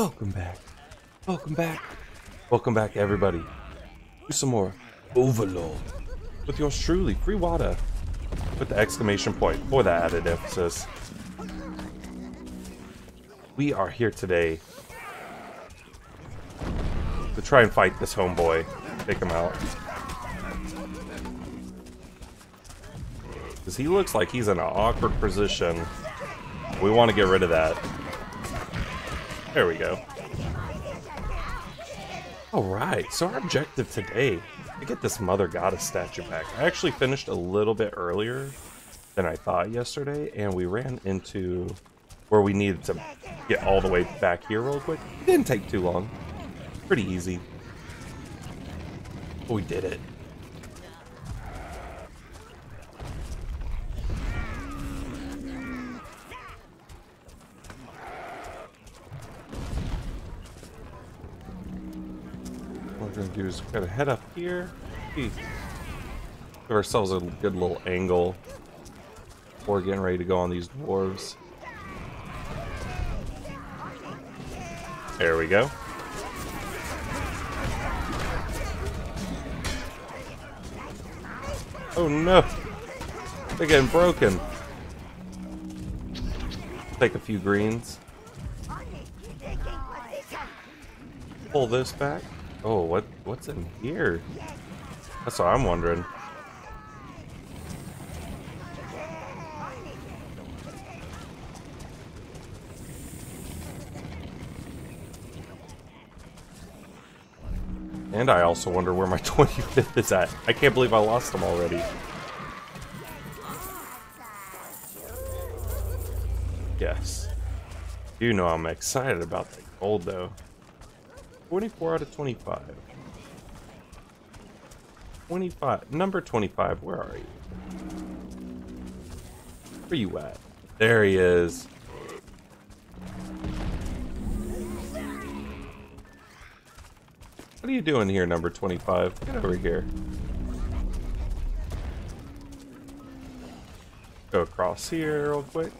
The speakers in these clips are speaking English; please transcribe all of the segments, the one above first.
Welcome back. Welcome back. Welcome back, everybody. Do some more Overlord. With yours truly, Freewata. With the exclamation point for the added emphasis. We are here today to try and fight this homeboy. Take him out. Because he looks like he's in an awkward position. We want to get rid of that. There we go. Alright, so our objective today, to get this Mother Goddess statue back. I actually finished a little bit earlier than I thought yesterday, and we ran into where we needed to get all the way back here real quick. It didn't take too long. Pretty easy. But we did it. Do is kind of head up here. Give ourselves a good little angle before getting ready to go on these dwarves. There we go. Oh no! They're getting broken. Take a few greens. Pull this back. Oh, what what's in here? That's what I'm wondering. And I also wonder where my 25th is at. I can't believe I lost them already. Yes. You know I'm excited about the gold though. 24 out of 25. 25. Number 25, where are you? Where are you at? There he is. What are you doing here, number 25? Get over here. Go across here real quick.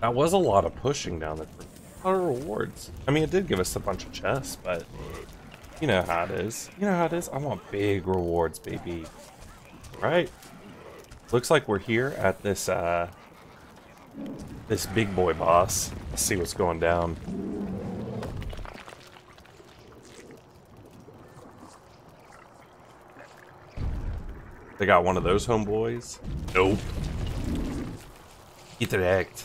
That was a lot of pushing down there for lot of rewards. I mean, it did give us a bunch of chests, but you know how it is. You know how it is? I want big rewards, baby. Right? Looks like we're here at this, uh, this big boy boss. Let's see what's going down. They got one of those homeboys? Nope. Get act.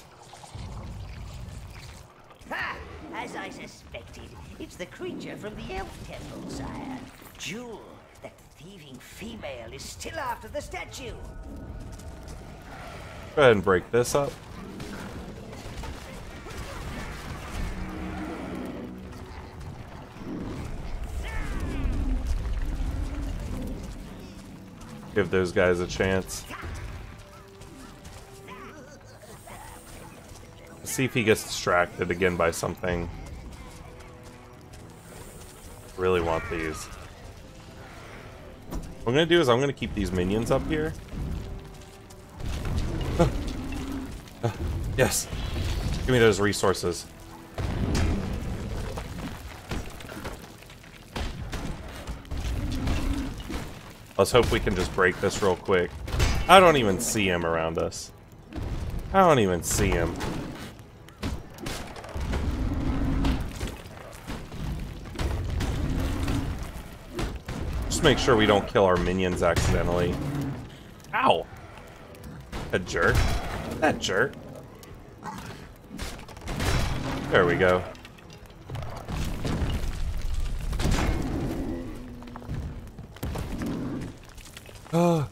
Ha! As I suspected, it's the creature from the Elf Temple, sire. Jewel, that thieving female is still after the statue. Go ahead and break this up. Give those guys a chance. See if he gets distracted again by something. Really want these. What I'm gonna do is I'm gonna keep these minions up here. Yes. Give me those resources. Let's hope we can just break this real quick. I don't even see him around us. I don't even see him. Make sure we don't kill our minions accidentally. Ow! That jerk. That jerk. There we go. Oh.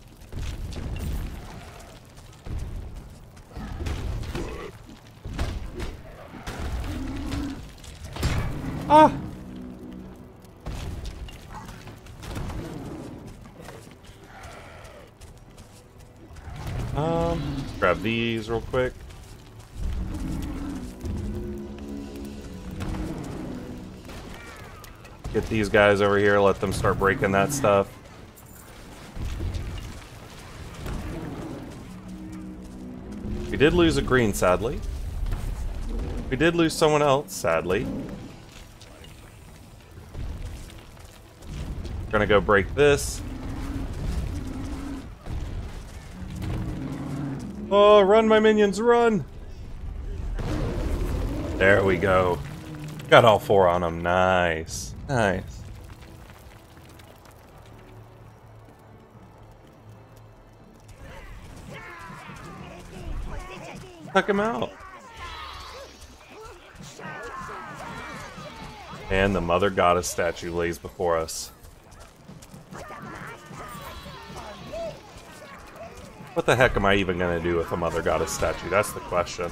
Ah! These real quick. Get these guys over here, let them start breaking that stuff. We did lose a green, sadly. We did lose someone else, sadly. Gonna go break this. Oh, run, my minions, run! There we go. Got all four on them. Nice. Nice. Tuck him out. And the Mother Goddess statue lays before us. What the heck am I even going to do with a Mother Goddess statue? That's the question.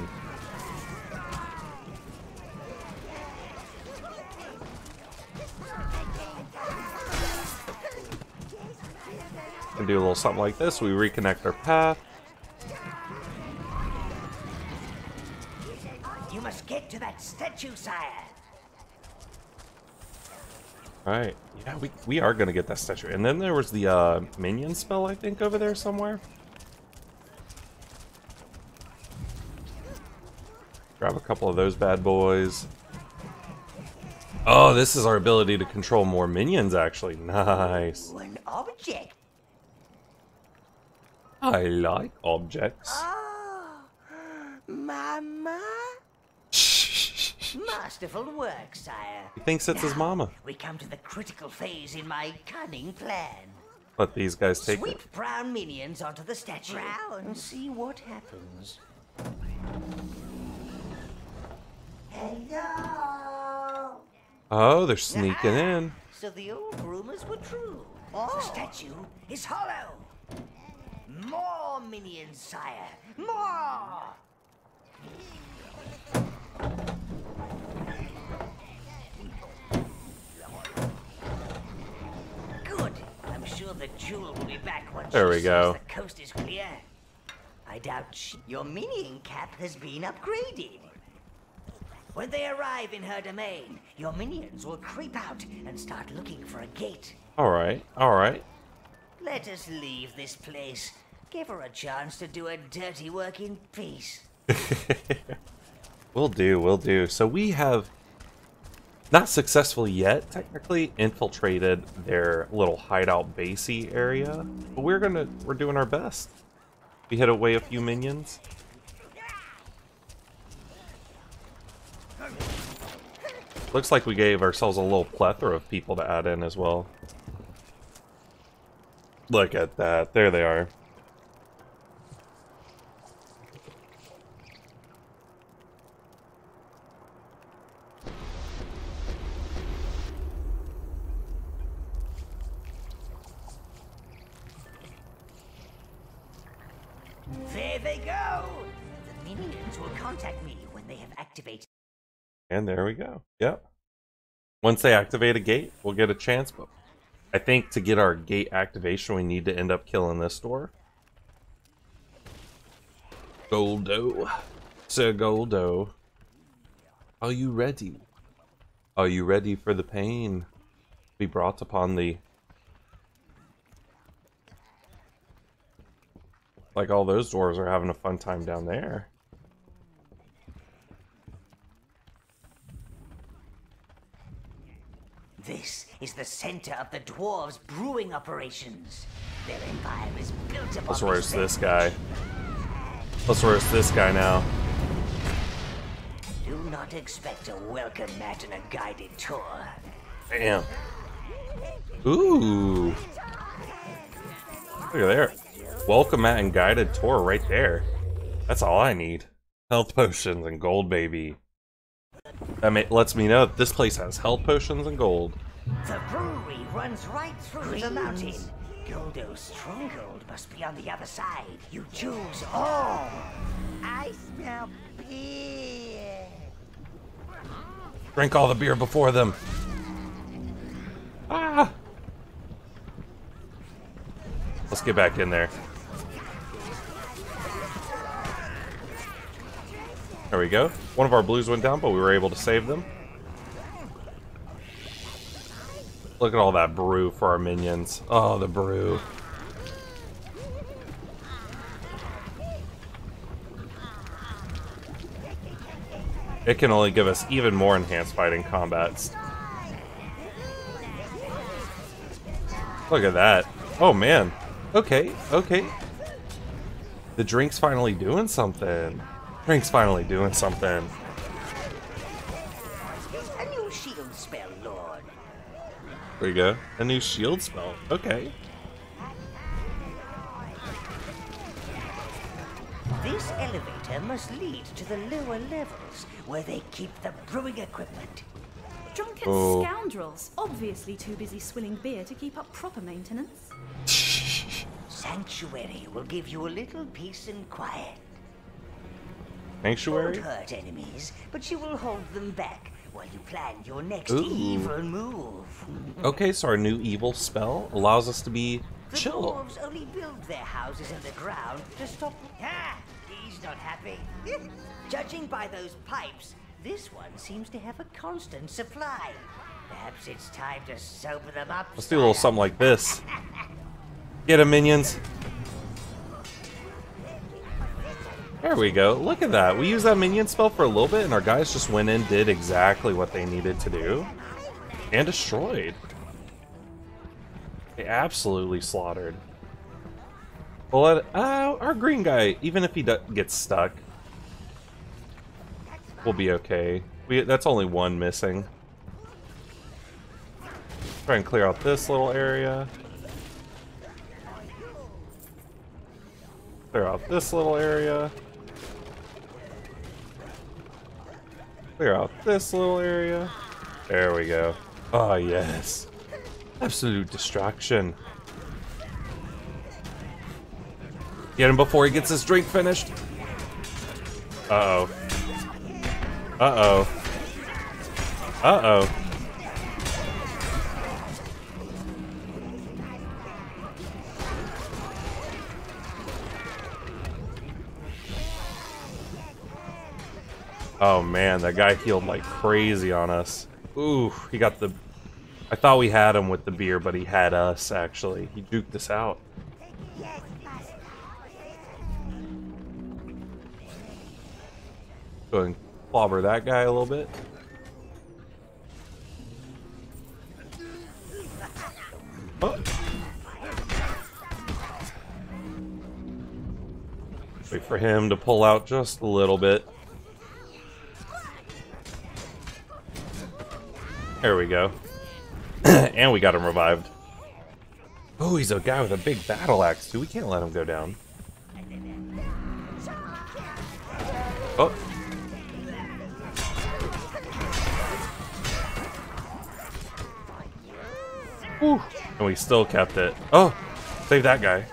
Can do a little something like this. We reconnect our path. You must get to that statue, sire. Alright. Yeah, we, we are going to get that statue. And then there was the uh, minion spell, I think, over there somewhere. Grab a couple of those bad boys. Oh, this is our ability to control more minions, actually. Nice. An object. I like objects. Oh, Mama. Masterful work, sire. He thinks it's his mama. We come to the critical phase in my cunning plan. Let these guys take Sweep it. brown minions onto the statue and see what happens. Hello. Oh, they're sneaking in. So the old rumors were true. The oh. statue is hollow. More minions, sire. More. Good. I'm sure the jewel will be back once There she we sees go. the coast is clear. I doubt she- your minion cap has been upgraded. When they arrive in her domain, your minions will creep out and start looking for a gate. Alright, alright. Let us leave this place. Give her a chance to do her dirty work in peace. We'll do, we'll do. So we have not successfully yet, technically, infiltrated their little hideout basey area. But we're gonna we're doing our best. We hit away a few minions. Looks like we gave ourselves a little plethora of people to add in as well. Look at that. There they are. There they go! The minions will contact me when they have activated. And there we go. Yep. Once they activate a gate, we'll get a chance. But I think to get our gate activation, we need to end up killing this door. Goldo. Sir Goldo. Are you ready? Are you ready for the pain? to Be brought upon thee. Like all those doors are having a fun time down there. This is the center of the dwarves' brewing operations. Their empire is built upon Let's roast this guy. Let's roast this guy now. Do not expect a welcome mat and a guided tour. Damn. Ooh. Look at there. Welcome mat and guided tour right there. That's all I need. Health potions and gold, baby. That lets me know that this place has health potions and gold. The brewery runs right through the mountain. Goldo's stronghold must be on the other side. You choose all. I smell beer. Drink all the beer before them. Ah! Let's get back in there. There we go. One of our blues went down, but we were able to save them. Look at all that brew for our minions. Oh, the brew. it can only give us even more enhanced fighting combats. Look at that. Oh man. Okay, okay. The drink's finally doing something. Drink's finally doing something. A new shield spell, Lord. There you go. A new shield spell. Okay. This elevator must lead to the lower levels, where they keep the brewing equipment. Drunken Oh. scoundrels, obviously too busy swilling beer to keep up proper maintenance. Sanctuary will give you a little peace and quiet. Sanctuary? Won't hurt enemies, but you will hold them back while you plan your next Ooh. evil move. Okay, so our new evil spell allows us to be The chill. dwarves only build their houses in the ground to stop. Ah, he's not happy. Judging by those pipes, this one seems to have a constant supply. Perhaps it's time to sober them up. Let's do a little something like this. Get him, minions. There we go. Look at that. We used that minion spell for a little bit, and our guys just went in, did exactly what they needed to do, and destroyed. They absolutely slaughtered. Well, uh, our green guy, even if he gets stuck, we'll be okay. We that's only one missing. Try and clear out this little area. Clear out this little area. Clear out this little area. There we go. Oh, yes. Absolute distraction. Get him before he gets his drink finished. Uh-oh. Uh-oh. Uh-oh. Oh man, that guy healed like crazy on us. Ooh, he got the... I thought we had him with the beer, but he had us, actually. He duked us out. Go and clobber that guy a little bit. Oh. Wait for him to pull out just a little bit. There we go. and we got him revived. Oh, he's a guy with a big battle axe, too. We can't let him go down. Oh. And we still kept it. Oh, save that guy.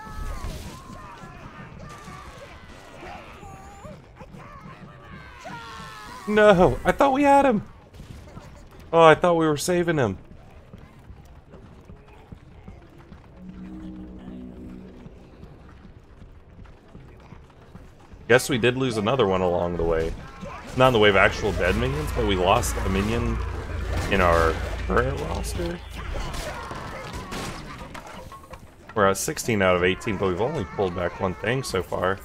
No, I thought we had him. Oh, I thought we were saving him. Guess we did lose another one along the way. Not in the way of actual dead minions, but we lost a minion in our current roster. We're at 16 out of 18, but we've only pulled back one thing so far.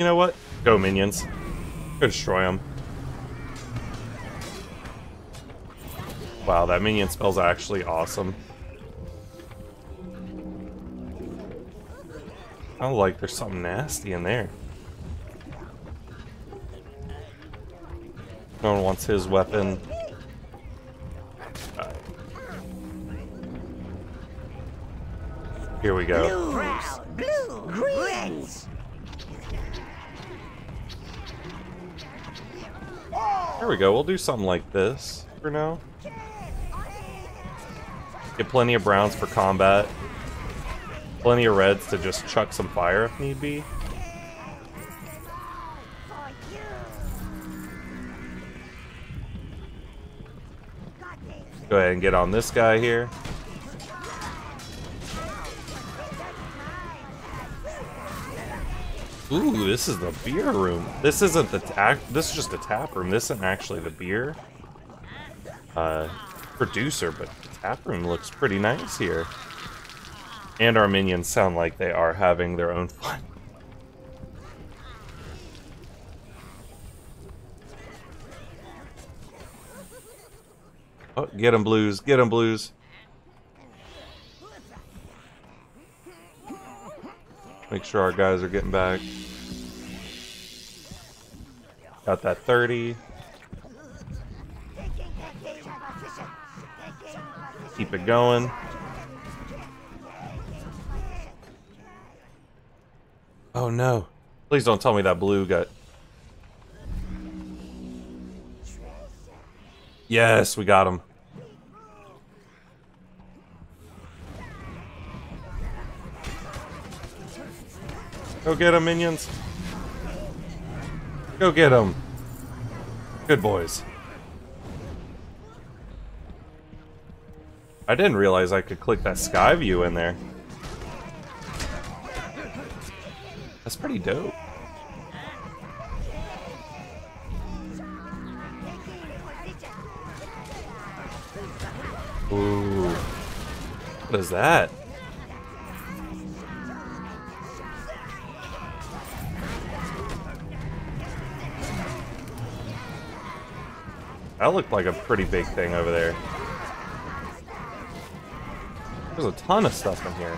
You know what? Go, minions. Go destroy them. Wow, that minion spell's actually awesome. Sounds like there's something nasty in there. No one wants his weapon. Here we go. Brown, blue, greens. Here we go. We'll do something like this for now. Get plenty of browns for combat. Plenty of reds to just chuck some fire if need be. Go ahead and get on this guy here. Ooh, this is the beer room. This isn't the tap. This is just a tap room. This isn't actually the beer uh, producer, but the tap room looks pretty nice here. And our minions sound like they are having their own fun. Oh, get him, Blues. Get him, Blues. Make sure our guys are getting back. Got that 30. Keep it going. Oh no. Please don't tell me that blue got... Yes, we got him. Go get them, minions. Go get them. Good boys. I didn't realize I could click that sky view in there. That's pretty dope. Ooh. What is that? That looked like a pretty big thing over there. There's a ton of stuff in here.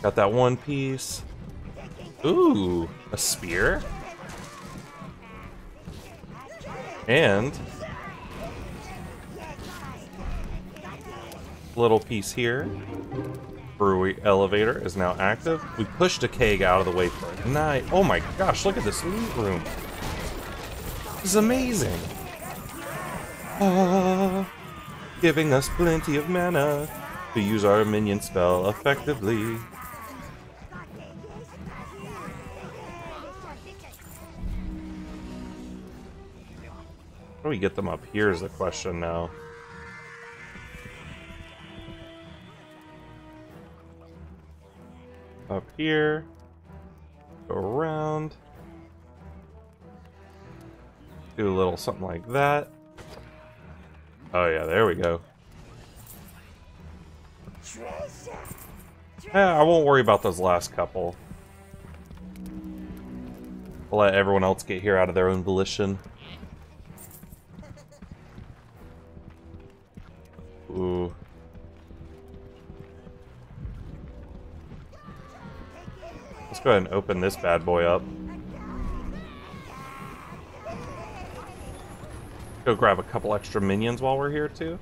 Got that one piece. Ooh, a spear. And little piece here. Brewery elevator is now active. We pushed a keg out of the way for a night. Oh my gosh, look at this loot room. This is amazing. Ah, giving us plenty of mana to use our minion spell effectively. How do we get them up here is the question now. Here. Go around. Do a little something like that. Oh yeah, there we go. Yeah, I won't worry about those last couple. I'll let everyone else get here out of their own volition. Ooh. Let's go ahead and open this bad boy up. Go grab a couple extra minions while we're here too.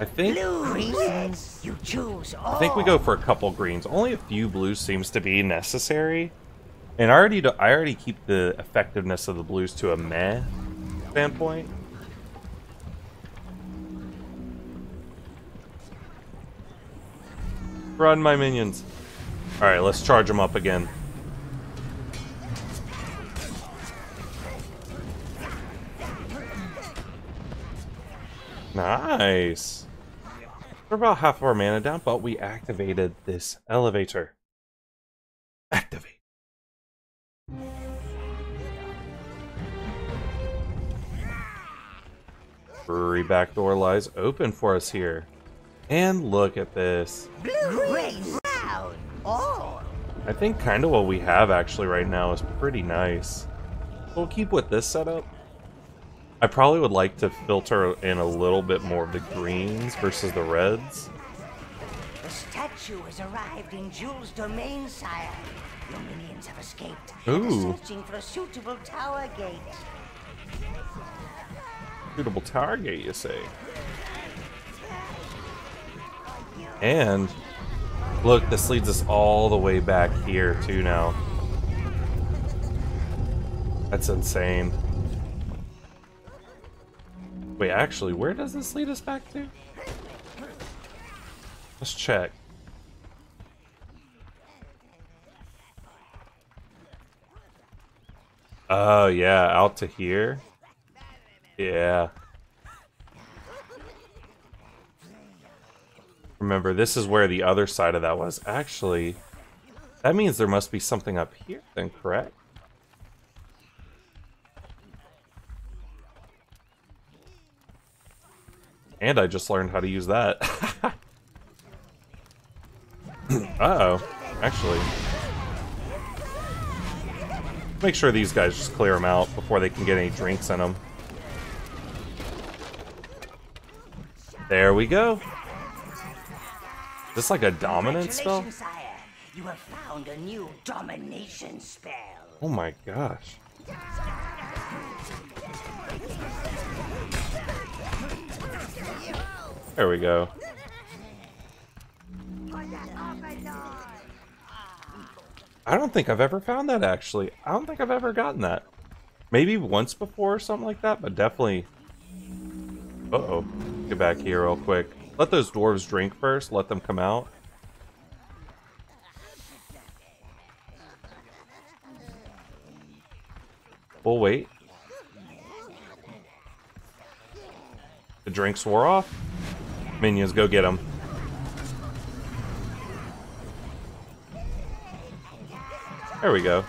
I think Blue reasons you choose all. I think we go for a couple greens. Only a few blues seems to be necessary. And I already do, I already keep the effectiveness of the blues to a meh standpoint. Run, my minions. Alright, let's charge them up again. Nice. We're about half of our mana down, but we activated this elevator. Activate. Brewery back door lies open for us here. And look at this. Blue rain brown. All. I think kind of what we have actually right now is pretty nice. We'll keep with this setup. I probably would like to filter in a little bit more of the greens versus the reds. The statue has arrived in Jewel's domain, sire. Your minions have escaped. Ooh. Searching for a suitable tower gate. Suitable tower gate, you say? And look, this leads us all the way back here too now. That's insane. Wait, actually, where does this lead us back to? Let's check. Oh, yeah, out to here. Yeah. Remember, this is where the other side of that was. Actually, That means there must be something up here then, correct? And I just learned how to use that. Uh-oh. Actually. Make sure these guys just clear them out before they can get any drinks in them. There we go. Is this like a dominant spell? Sire. You have found a new domination spell. Oh my gosh. There we go. I don't think I've ever found that actually. I don't think I've ever gotten that. Maybe once before or something like that, but definitely. Uh oh. Get back here real quick. Let those dwarves drink first, let them come out. We'll wait. The drinks wore off. Minions, go get them. There we go.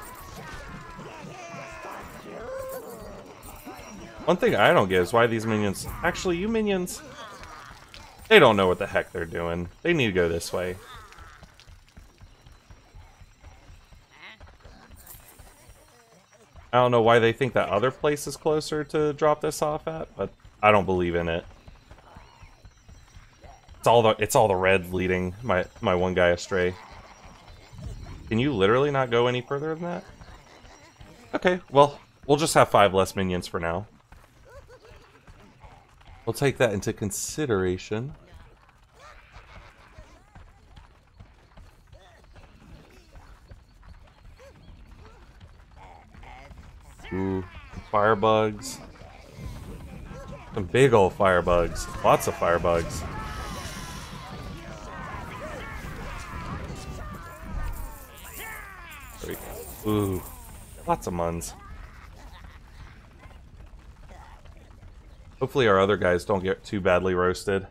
One thing I don't get is why these minions... Actually, you minions... They don't know what the heck they're doing. They need to go this way. I don't know why they think that other place is closer to drop this off at, but I don't believe in it. It's all the it's all the red leading my my one guy astray. Can you literally not go any further than that? Okay, well, we'll just have five less minions for now. We'll take that into consideration. Ooh, firebugs. Some big old firebugs. Lots of firebugs. Ooh, lots of muns. Hopefully our other guys don't get too badly roasted.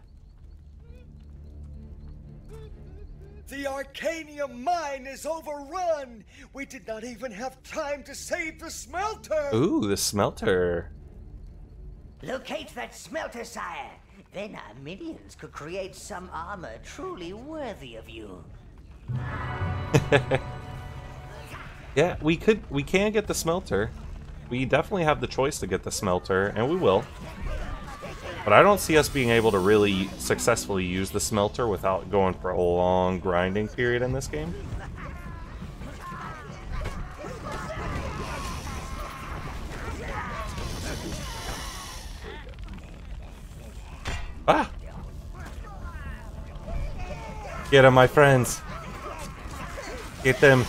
The Arcanium mine is overrun! We did not even have time to save the smelter! Ooh, the smelter. Locate that smelter, sire. Then our minions could create some armor truly worthy of you. Yeah, we could we can get the smelter. We definitely have the choice to get the smelter, and we will. But I don't see us being able to really successfully use the smelter without going for a long grinding period in this game. Ah! Get them, my friends. Get them.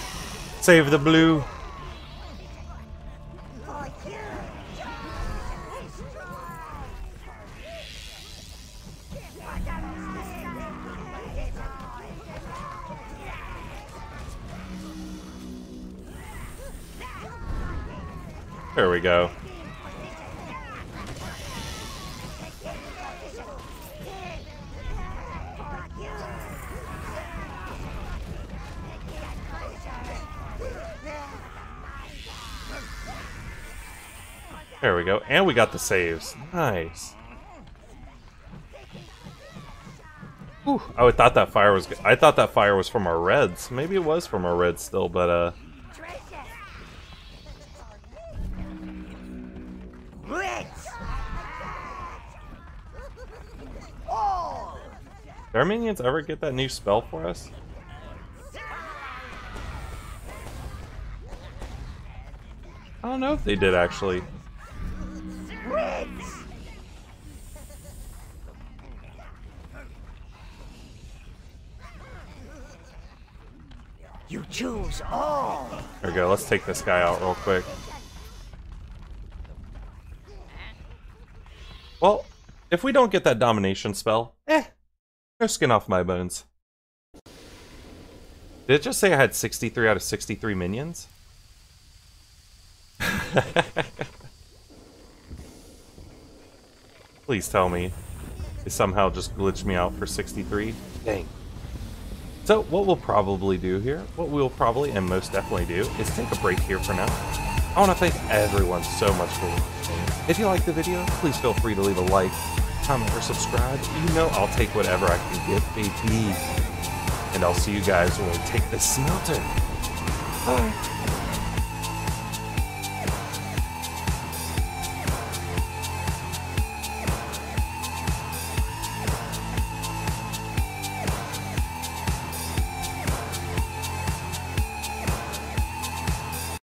Save the blue. And we got the saves. Nice. Whew. I thought that fire was. I thought that fire was from our reds. Maybe it was from our reds still, but uh. Reds! Our minions ever get that new spell for us? I don't know if they did actually. Choose all! There we go. Let's take this guy out real quick. Well, if we don't get that domination spell, eh, no skin off my bones. Did it just say I had 63 out of 63 minions? Please tell me it somehow just glitched me out for 63. Dang. So what we'll probably do here, what we'll probably and most definitely do, is take a break here for now. I want to thank everyone so much for watching. If you liked the video, please feel free to leave a like, comment, or subscribe. You know I'll take whatever I can get, baby. And I'll see you guys when we take this smelter. Bye.